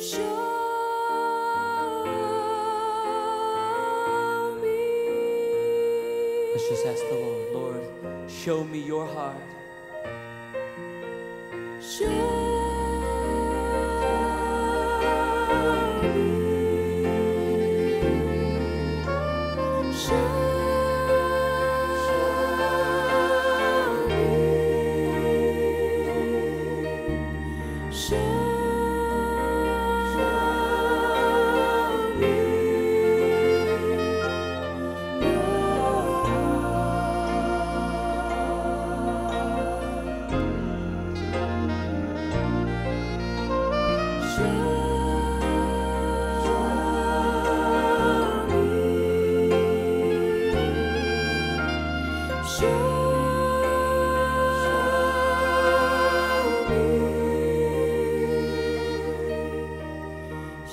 Let's just ask the Lord, Lord, show me your heart. Show